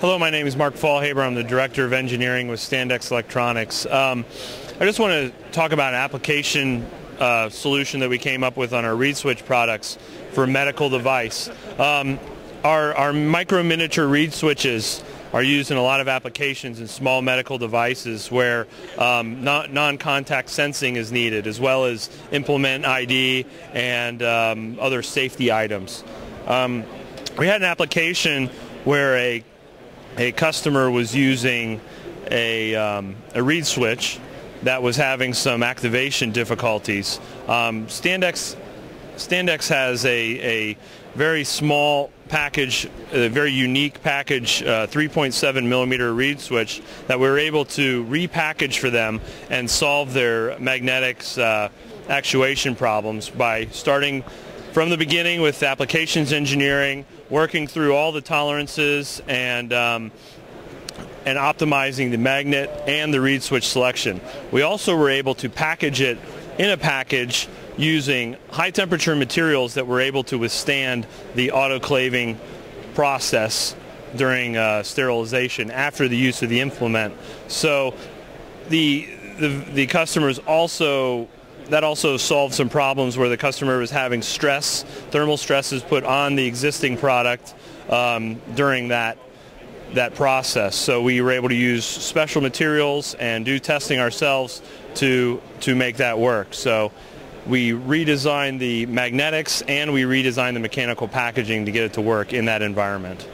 Hello, my name is Mark Faulhaber. I'm the Director of Engineering with Standex Electronics. Um, I just want to talk about an application uh, solution that we came up with on our reed switch products for medical device. Um, our, our micro miniature reed switches are used in a lot of applications in small medical devices where um, non-contact sensing is needed as well as implement ID and um, other safety items. Um, we had an application where a, a customer was using a, um, a reed switch that was having some activation difficulties. Um, Standex, Standex has a, a very small package, a very unique package, uh, 3.7 millimeter reed switch that we were able to repackage for them and solve their magnetics uh, actuation problems by starting from the beginning with applications engineering, working through all the tolerances and um, and optimizing the magnet and the reed switch selection. We also were able to package it in a package using high temperature materials that were able to withstand the autoclaving process during uh, sterilization after the use of the implement. So the, the, the customers also that also solved some problems where the customer was having stress, thermal stresses put on the existing product um, during that that process. So we were able to use special materials and do testing ourselves to to make that work. So we redesigned the magnetics and we redesigned the mechanical packaging to get it to work in that environment.